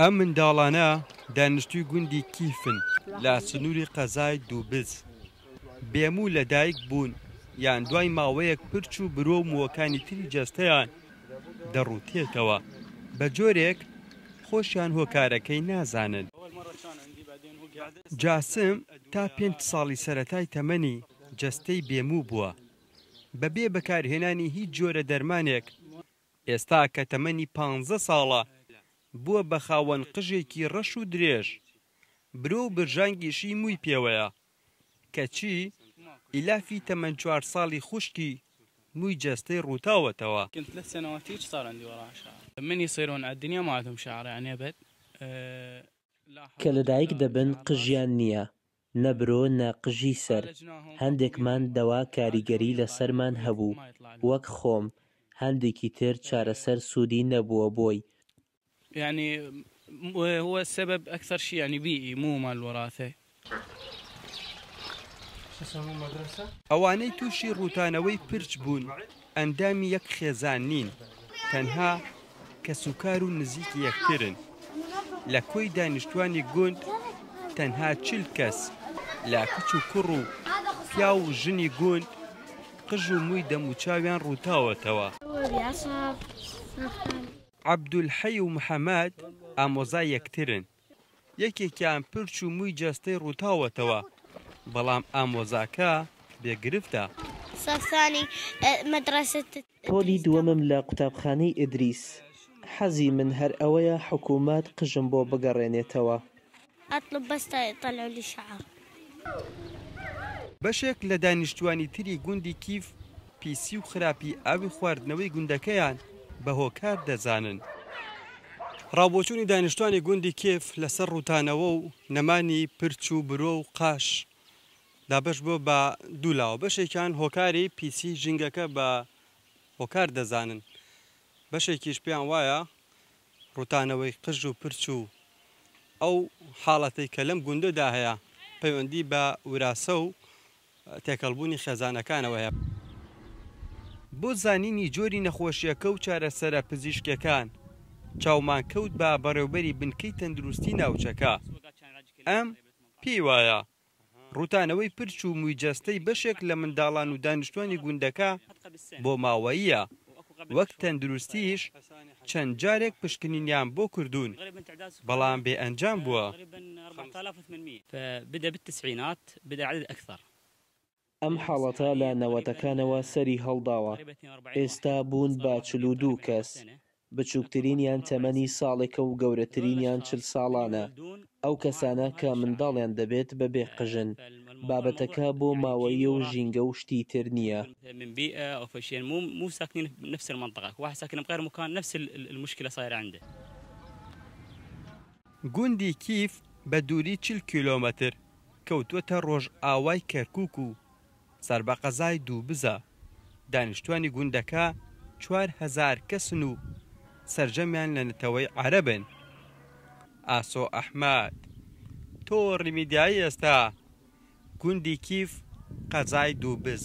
ئەم منداڵانە دانیشتووی گوندی کیفن لە سنووری قەزای دووبز، بێ موو لە دایک بوون یان دوای ماوەیەک پرچ و برۆ و مووەکانی تری جەستەیان دەڕووتێتەوە بە جۆرێک خۆشیان هۆکارەکەی نازانن. جاسم تا پێنج ساڵی سەرەتای تەمەنی جەستەی بێ موو بووە. بەبێ بەکارهێنانی هیچ جۆرە دەرمانێک، ئێستا کە تەمەنی پانزە ساڵە، بووە بە خاوەن قژێکی ڕەش و درێژ، برۆ و برژانگیشی مووی پێوەیە، کەچی ئیلافی تەمەن چوار ساڵی خوشکی، مووی جەستەی ڕووتاوەتەوە. کە لەدایک دەبن قژیان نییە، نە برۆ نە قژی سەر، هەندێکمان دەوا کاریگەری لەسەرمان هەبوو وەک خۆم، هەندێکی تر چارەسەر سوودی نەبووە بۆی. یانی هو السبب اکثر شی یانی بیئی مو مال الوراثە. ئەوانەی تووشی ڕووتانەوەی پرچ بوون ئەندامی یەک خێزان نین، تەنها کەسوکار و نزیکی یەکترن، لە کۆی دانیشتوانی گوند تەنها چل کەس لە کچ و کوڕ و پیاو و ژنی گوند قژ و مووی دەموچاویان ڕووتاوەتەوە. عەبدولحەی و محەمەد ئامۆزای یەکترن، یەکێکیان پرچ و مووی جەستەی ڕووتاوەتەوە، بەڵام ئامۆزاکە بێ گرفتە. پۆلی دووەمم لە قوتابخانەی ئیدریس. حەزی من هەر ئەوەیە حکوومەت قژم بۆ بگەڕێنێتەوە. بەشێک لە دانیشتووانی تری گوندی کیف پیسی و خراپی ئاوی خواردنەوەی گوندەکەیان بە هۆکار دەزانن. ڕاوبۆچوونی دانیشتووانی گوندی کیف لەسەر ڕووتانەوە و نەمانی پرچ و برۆ و قاش دابەش بووە بە دوو لاوە، بەشێکیان هۆکاری پیسی ژینگەکە بە هۆکار دەزانن، بەشێکیش پێیان وایە ڕووتانەوەی قژ و پرچ و ئەو حاڵەتەی کە لەم گوندەدا هەیە پەیوەندی بە وراثە و تێکەڵبوونی خێزانەکانەوە هەیە. بۆ زانینی جۆری نەخۆشییەکە و چارەسەرە پزیشکییەکان چاومان کەوت بە بەڕێوبەری بنکەی تەندروستی ناوچەکە، ئەم پێی وایە، ڕووتانەوەی پرچ و مووی جەستەی بەشێک لە منداڵان و دانیشتووانی گوندەکە بۆماوەییە، وەک تەندروستیش چەند جارێک پشکنینیان بۆ کردوون، بەڵام بێ ئەنجام بووە. ئەم حاڵەتە لە نەوەتەکانەوە سەری هەڵداوە، ئێستا بوون بە چل و دوو کەس، بچووکترینیان تەمەنی ساڵێکە و گەورەترینیان چل ساڵانە، ئەو کەسانە کە منداڵیان دەبێت بەبێ قژن، بابەتەکە بۆ ماوەیی و ژینگە و شتی تر نییە. گوندی کیف بە دووری چل کیلۆمەتر کەوتووەتە ڕۆژئاوای کەرکووک و سەر بە قەزای دووبزە، دانیشتووانی گوندەکە چوار هەزار کەسن و سەرجەمیان لە نەتەوەی عەرەبن. ئاسۆ ئەحمەد، تۆڕی میدیایی ئێستا، گوندی کیف، قەزای دووبز.